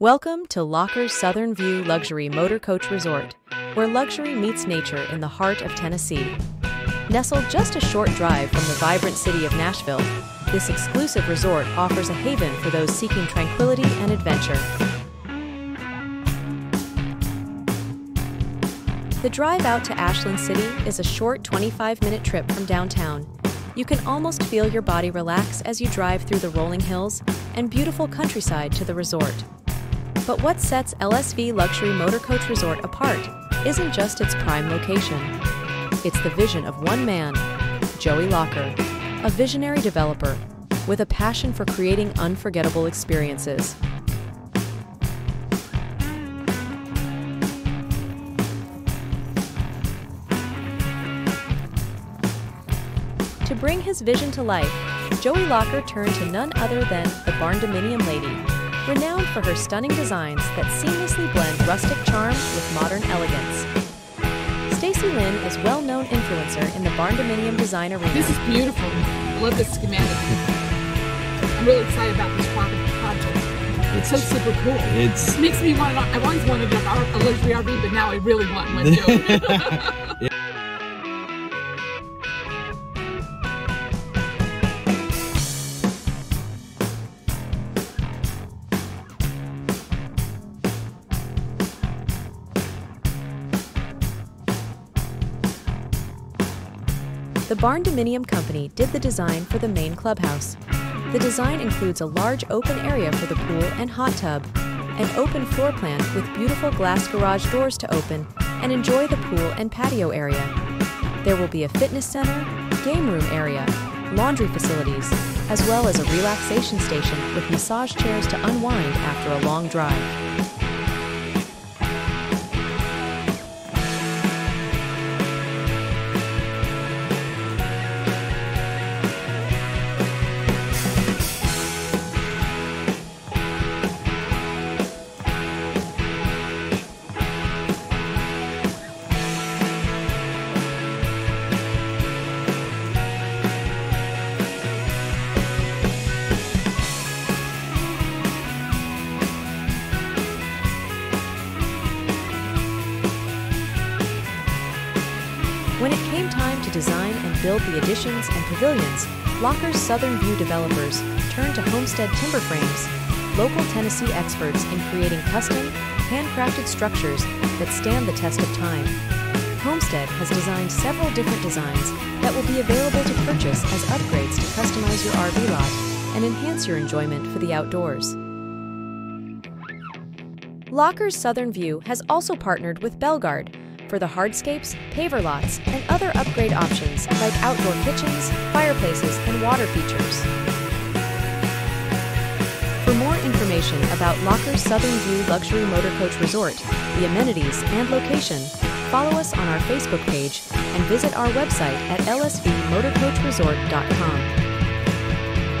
Welcome to Locker's Southern View Luxury Motor Coach Resort, where luxury meets nature in the heart of Tennessee. Nestled just a short drive from the vibrant city of Nashville, this exclusive resort offers a haven for those seeking tranquility and adventure. The drive out to Ashland City is a short 25 minute trip from downtown. You can almost feel your body relax as you drive through the rolling hills and beautiful countryside to the resort. But what sets LSV Luxury Motor Coach Resort apart isn't just its prime location. It's the vision of one man, Joey Locker, a visionary developer with a passion for creating unforgettable experiences. To bring his vision to life, Joey Locker turned to none other than the Barndominium Lady, renowned for her stunning designs that seamlessly blend rustic charm with modern elegance. Stacy Lynn is well-known influencer in the Barndominium design arena. This is beautiful. I love this schematic. I'm really excited about this project. It's so super cool. It's It makes me want to. I always wanted a, a luxury RV, but now I really want one too. The Barndominium Company did the design for the main clubhouse. The design includes a large open area for the pool and hot tub, an open floor plan with beautiful glass garage doors to open and enjoy the pool and patio area. There will be a fitness center, game room area, laundry facilities, as well as a relaxation station with massage chairs to unwind after a long drive. Came time to design and build the additions and pavilions, Locker's Southern View developers turned to Homestead Timber Frames, local Tennessee experts in creating custom, handcrafted structures that stand the test of time. Homestead has designed several different designs that will be available to purchase as upgrades to customize your RV lot and enhance your enjoyment for the outdoors. Locker's Southern View has also partnered with Belgard for the hardscapes, paver lots, and other upgrade options like outdoor kitchens, fireplaces, and water features. For more information about Locker's Southern View Luxury Motor Coach Resort, the amenities and location, follow us on our Facebook page and visit our website at lsvmotorcoachresort.com.